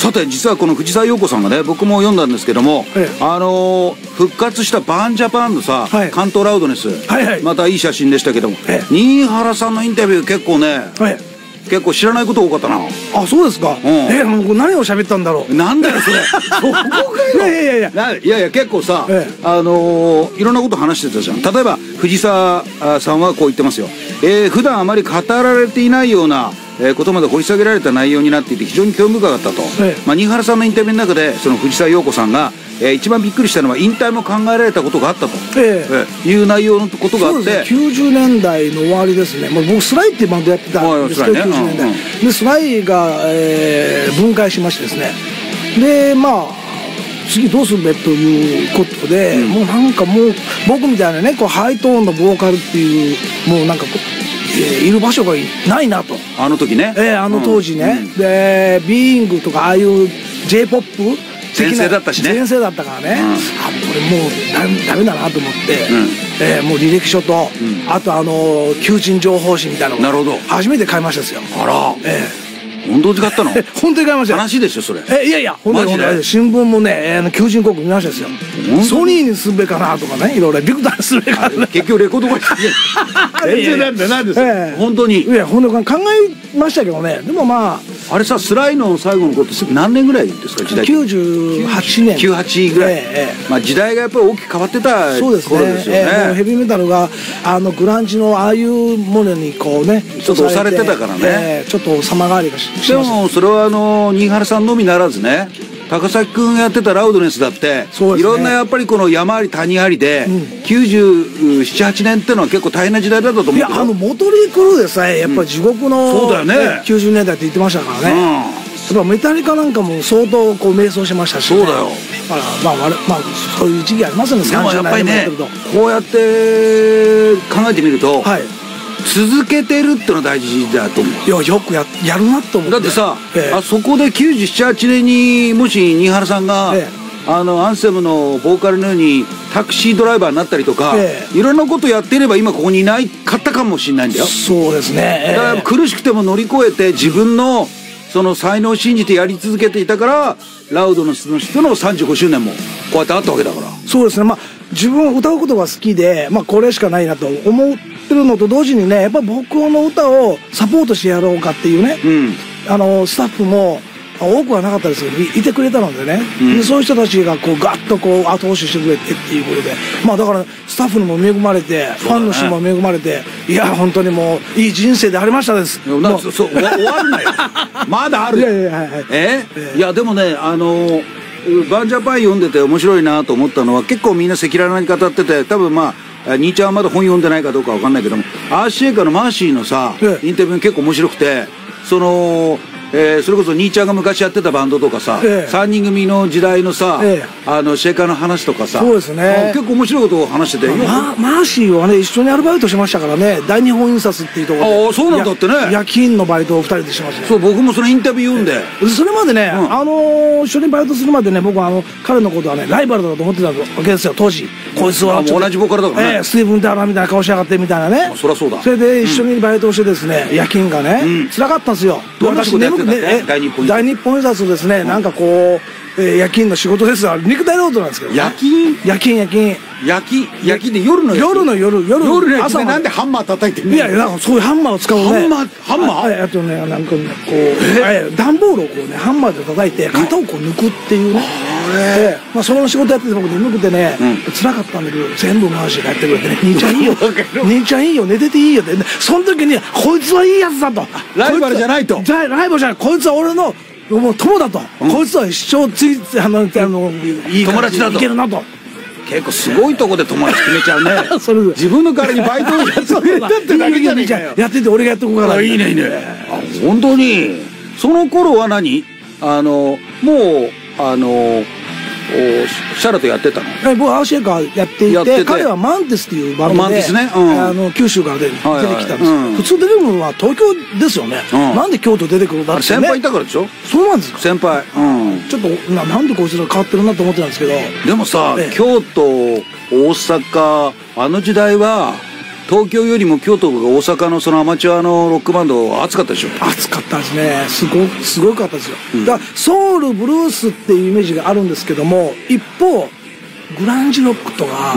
さて実はこの藤沢陽子さんがね僕も読んだんですけども、ええ。あのー復活したバーンジャパンのさ、はい。関東ラウドネス、はいはい。またいい写真でしたけども、ええ。新原さんのインタビュー結構ねはい。結構知らないこと多かったな。あそうですか、ん。えもう何を喋ったんだろう。なんだよそれ。そこかいやいやいやいや。ないや結構さ、ええ。あのーいろんなこと話してたじゃん。例えば藤沢あさんはこう言ってますよ、えー普段あまり語られていないような、えーことまで掘り下げられた内容になっていて非常に興味深かったと、ええ。まあ、新原さんのインタビューの中でその藤沢陽子さんが、えー一番びっくりしたのは引退も考えられたことがあったと、ええ。えーいう内容のことがあって。そうですね。90年代の終わりですね。もう僕スライっていうバンドやってたんですけど、ね。90年代、うんでスライが、えー分解しましてですね。でまあ次どうするべということで、もうなんかもう僕みたいなねこうハイトーンのボーカルっていうもうなんかこう、えーいる場所がないなと。あの時ね、えーあの当時ね、うんでビーイングとかああいう j p o p 全盛だったしね。全盛だったからね、うん。あこれもうダメだなと思って、うん。えーもう履歴書と、ん。あとあの求人情報誌みたいなのをなるほど。初めて買いましたですよ。あら。え本当に買ったの？え本当に買いましたよ。話でしょそれ。えいやいや本当に本当に。新聞もね、えーあの求人広告見ましたですよ当に？ソニーにするべかなとかねいろいろ。ビクターにするべかな結局レコード会社 全然なんてないですよ、ええ。本当に？いや本当に考えましたけどね。でもまああれさスライの最後のこと何年ぐらいですか時代98年。98ぐらい、ええええ。まあ時代がやっぱり大きく変わってたそうですね。頃ですよね。ええヘビーメタルがあのグランジのああいうものにこうねちょっと押されてたからね。ええちょっと様変わりがししでました。もそれはあの新原さんのみならずね高崎君がやってたラウドネスだって、ね。いろんなやっぱりこの山あり谷ありで、うん。978年ってのは結構大変な時代だったと思ういやあのモトリー・クルーでさえやっぱり地獄の、そうだよね。90年代って言ってましたからね、やっぱメタリカなんかも相当こう迷走しましたし、そうだよ。まあ、まあ、まあそういう時期ありますよね。でもやっぱりね30年代こうやって考えてみると、はい続けてるってのは大事だと思う。いやよくややるなと思って。だってさ、ええ。あそこで978年にもし新原さんが、ええ。あのアンセムのボーカルのようにタクシードライバーになったりとか、えいろんなことやってれば今ここにいないかったかもしれないんだよ。そうですね、ええ。だから苦しくても乗り越えて自分のその才能を信じてやり続けていたからラウドの人の人の35周年もこうやってあったわけだから。そうですね。まあ自分歌うことが好きでまあこれしかないなと思ってるのと同時にねやっぱ僕の歌をサポートしてやろうかっていうね、うん。あのスタッフもあ多くはなかったですけどいいてくれたのでね、うん。でそういう人たちがこうガッとこう後押ししてくれてっていうことで。まあだからスタッフにも恵まれて、ファンの人も恵まれていや本当にもういい人生でありましたです。終わるなよ。まだある。いやいやはいはいええ？えいやでもねあのバンジャパイ読んでて面白いなと思ったのは結構みんな赤裸々に語ってて多分まあ兄ちゃんはまだ本読んでないかどうかわかんないけどもアースシェイカーのマーシーのさええ。インタビュー結構面白くてその、えーそれこそ兄ちゃんが昔やってたバンドとかさ、ええ。3人組の時代のさ、ええ。アースシェイカーの話とかさそうですね。あ結構面白いことを話してて、まマーシーはね一緒にアルバイトしましたからね大日本印刷っていうところで。ああそうなんだってね。や夜勤のバイトを2人でしましたねそう僕もそのインタビュー読んで、それまでね、ん。あのー一緒にバイトするまでね僕はあの彼のことはねライバルだと思ってたわけですよ当時。こいつは。同じボーカルだからね。えーブン・ターナーみたいな顔しやがってみたいなね。あそりゃそうだ。それで一緒にバイトをしてですね、夜勤がね、うん。辛かったんですよ。私眠くねえ大日本印刷大日本印刷ですね、なんかこう、えー夜勤の仕事です。わ肉体労働なんですけど、ね、夜勤？夜勤夜勤焼き焼き。で夜の夜の夜夜夜の朝なんでハンマー叩いてんの？いやいやなんかそういうハンマーを使うね。ハンマーハンマー？あとねなんかねこうえ？え段ボールをこうねハンマーで叩いて型をこう抜くっていうね。え？えまあその仕事やってて僕眠くてねうん。辛かったんだけど全部回しがやってくれてね。兄ちゃんいいよ。兄ちゃんいいよ。寝てていいよって。ねその時にこいつはいいやつだと。ライバルじゃないと。じゃライバルじゃない。こいつは俺のもう友だと、こいつは一生ついあのあのいい友達だと。いけるなと結構すごいとこで友達決めちゃうね。それで。自分の代わりにバイトをやってってだけじゃねえかよ。や。ってて俺がやってこうから。あいいねいいね。あ本当に。その頃は何？あのもうあのおシャラとやってたの？はい僕アーシェイカーやっていて彼はマンティスっていうバンドでうん。あの九州から出てきたんです、うん。普通出てくるのは東京ですよね、うん。なんで京都出てくるんだって、先輩いたからでしょ？そうなんですか先輩。うん。ちょっとななんでこいつら変わってるなと思ってたんですけど。でもさ、ええ。京都大阪あの時代は東京よりも京都が大阪のそのアマチュアのロックバンド熱かったでしょ？熱かったですね。すごすごかったですよ、だからソウルブルースっていうイメージがあるんですけども一方グランジロックとか、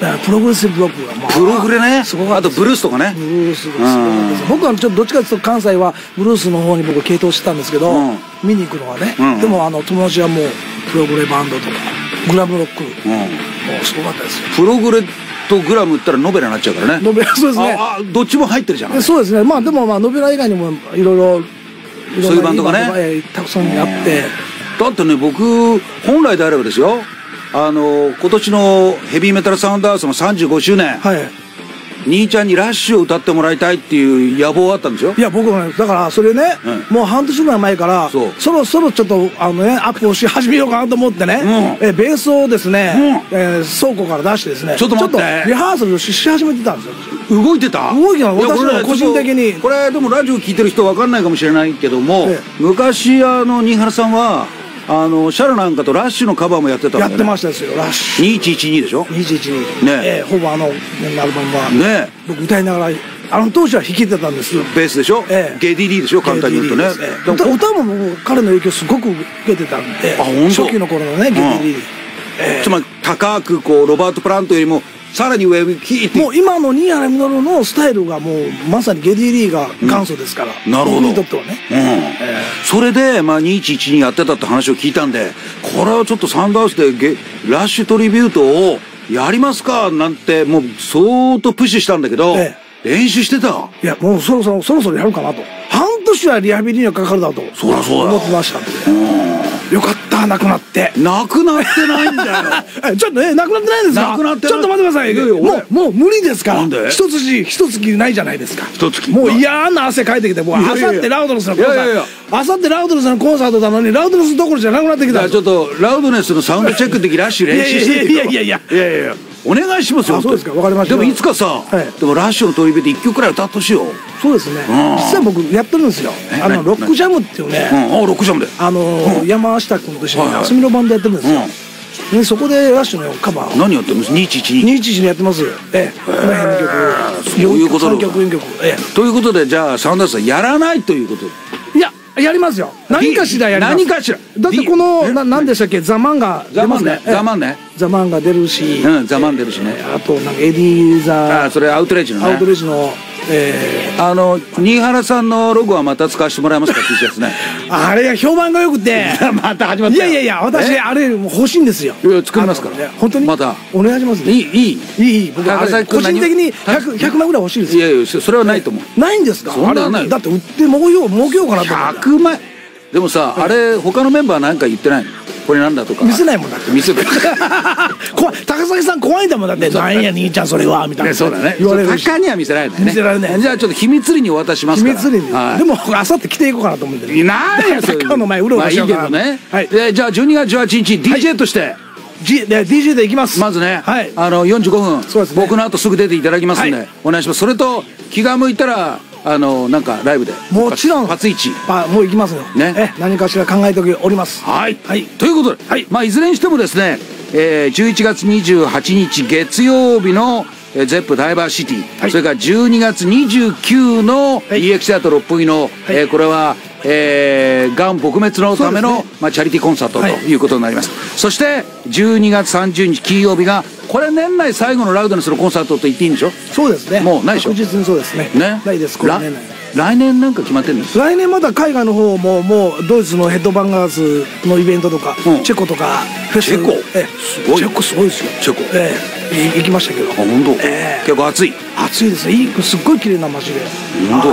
だからプログレッシブロックがまあプログレね？すごかあとブルースとかね？ブルースがすごかったです。僕はちょっとどっちかというと関西はブルースの方に僕傾倒してたんですけど、うん。見に行くのはね、うん。でもあの友達はもうプログレバンドとかグラムロック、もうん。うすごかったですよ。プログレとグラムったらノベラになっちゃうからね。ノベラそうですね。ああどっちも入ってるじゃんでそうですね。まあでもまあノベラ以外にもいろいろそういうバンドがね。たくさんあって、だってね僕本来であればですよ。あの今年のヘビーメタルサウンドハウスの35周年、はい兄ちゃんにラッシュを歌ってもらいたいっていう野望あったんですよいや僕もねだからそれね、うもう半年ぐらい前からそろそろちょっとあのねアップをし始めようかなと思ってね、えベースをですね、えー倉庫から出してですねちょっと待って。リハーサルをしし始めてたんですよ。動いてた？動いてた。私は個人的に。これでもラジオ聞いてる人分かんないかもしれないけども、ええ。昔あの新原さんはあのシャラなんかとラッシュのカバーもやってたんだよ、ね、やってましたですよラッシ2112でしょ？ュ21に、ねえ。ーほぼあのアルバムは、ね僕歌いながらあの当時は弾けてたんですよ。ベースでしょ、ええ。ゲディリーでしょ？簡単に言うとね。でも歌歌も僕彼の影響すごく受けてたんであ本当？初期の頃のねゲディリー、ええ。つまり高くこうロバート・プラントよりもさらに上にキーって。もう今の新原稔のスタイルがもうまさにゲディリーが元祖ですから、なるほど。僕にとってはね。うん。それで、まあ、2112やってたって話を聞いたんでこれはちょっとサンダースでゲラッシュトリビュートをやりますかなんてもう相当プッシュしたんだけど、え練習してた？いやもうそろそろそろそろやるかなと。半年はリハビリにはかかるだとそりゃそうだ思ってましたんでよかったなくなってなくなってないんだよちょっとねなくなってないですかなくなってちょっと待ってくださいもうもう無理ですからで一筋一月ないじゃないですか一月もう嫌な汗かいてきてもうあさってラウドネスのコンサートあさってラウドネスのコンサートなのにラウドネスどころじゃなくなってきたちょっとラウドネスのサウンドチェック的ラッシュ練習してみていやいやいやいやいやいやいやお願いしますよ。あそうですか。わかりました。でもいつかさ、はい。でもラッシュのトリビュート1曲くらい歌ってほしいよ、そうですね。うん。実は僕やってるんですよ。あ何のロックジャムっていうね。うん、あロックジャムで。あの山下君と一緒に遊びのバンドやってるんですよ。でそこでラッシュのカバーを。何やってるんです？2112 211にやってます。ええ。この辺の曲。そういうことだ。3曲4曲えということでじゃあサウンダースはやらないということえいややりますよ。何かしらやります。何かしら。だってこえのな何でしたっけ？ザ・マンが出ますね。ザマンね。ザマンが出るし。うんザマン出るしね。あとなんかエディ・ザ・ああそれアウトレイジのアウトねレイジのえー、あの新原さんのロゴはまた使わせてもらえますか？T シャツね。あれが評判がよくて。また始まったいやいやいや私あれも欲しいんですよ。いや作りますから。ね本当に？また。お願いします、ね、いいいい。いい僕は個人的に 100, 100万ぐらい欲しいですいやいやそれはないと思う。ないんですか？そんなないだって売ってもうよう儲けようかなと思100万？でもさ、はい、あれ他のメンバー何か言ってないの？これなんだとか。見せないもんだって。見せない。怖い。高崎さん怖いんだもんだって「なんや兄ちゃんそれは」みたいな。そうだね。言われるし。鷹には見せられないね。見せられない。じゃあちょっと秘密裏にお渡しします秘から。密裏に、はい。でもあさって着ていこうかなと思ってるいないよそれ高の。前うろうろしようかなまあいいけどね、はい。でじゃあ12月18日 DJ として、G で DJ で行きます。まずね、はい。あの45分。ね。僕の後すぐ出ていただきますんで、はい。お願いします。それと気が向いたらあのなんかライブで。もちろん。パツイチ。あもう行きますよ。ね。え何かしら考えております。はい、はい。ということで、はい。いまあ、いずれにしてもですね、えー、11月28日月曜日のえーゼップダイバーシティ、はい。それから12月29のはい。EX テアト六本木の、えーこれは、えー、がん撲滅のための、そうですまあ、チャリティーコンサートとはい。いうことになります、そして12月30日金曜日がこれ年内最後のラウドネスのコンサートと言っていいんでしょ？そうですね。もうないでしょ？確実にそうですね。ね。ないですこれらね来年なんか決まってるんです来年また海外の方ももうドイツのヘッドバンガーズのイベントとか、うん。チェコとかフェスチェコ。ええ。すごい。チェコすごいですよ。チェコ。ええ。い行きましたけど。あ本当、ええ。結構暑い。暑いです。ねいいすっごい綺麗な街で。本当。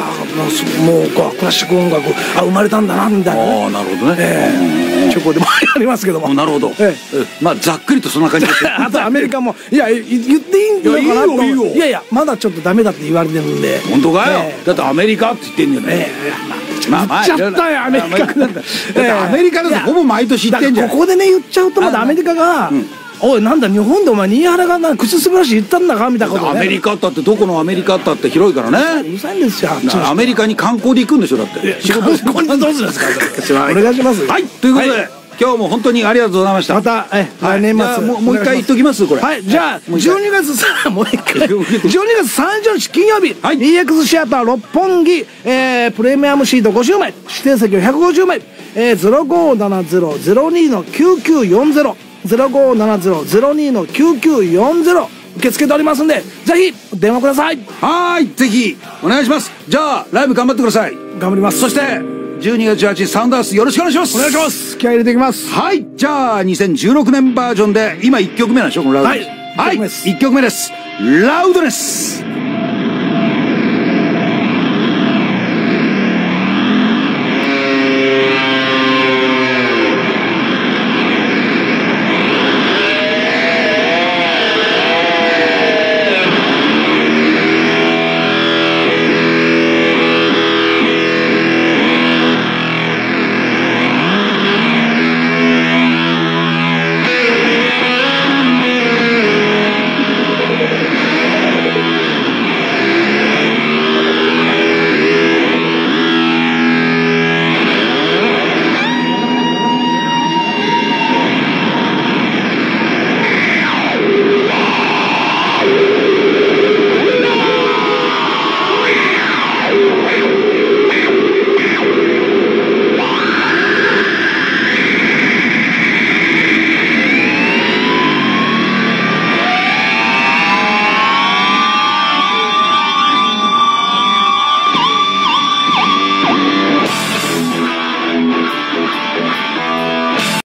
もうこうクラシック音楽。あ生まれたんだなみたいなね。ああなるほどね、ええ。チェコでもありますけども。あなるほど、ええ。まあざっくりとそんな感じですよ あとアメリカも。いやい言っていいのかなといやいやいやまだちょっとダメだって言われてるんで。本当かよ、ええ。だってアメリカって言ってんじゃない、ええまあまあ言っちゃったよアメリカだ。ってアメリカだとほぼ毎年言ってんじゃん。ここでね言っちゃうとまだアメリカが「おいなんだ日本でお前新原がな口すばらし言ったんだか?」みたいな。ことねアメリカだってどこのアメリカだって広いからね。うるさいんですよアメリカに観光で行くんでしょだって。仕事これどうするんですか お願いします。はいということで、はい今日も本当にありがとうございました。またえはい。来年末もうもう一回言っときますこれ。はいじゃあもう一回。12月さもう一回。12はい月30日金曜日、はい。EX シアター六本木、えープレミアムシート50枚。指定席を150枚、えー、0570-02の9940 0570-02の9940受け付けておりますんでぜひ電話ください。はーいぜひお願いします。じゃあライブ頑張ってください。頑張ります。そして12月18日サウンドハウスよろしくお願いします。お願いします。気合い入れていきます。はい。じゃあ2016年バージョンで今1曲目なんでしょこのラウドはいはい。一曲目です。1曲目です。ラウドネス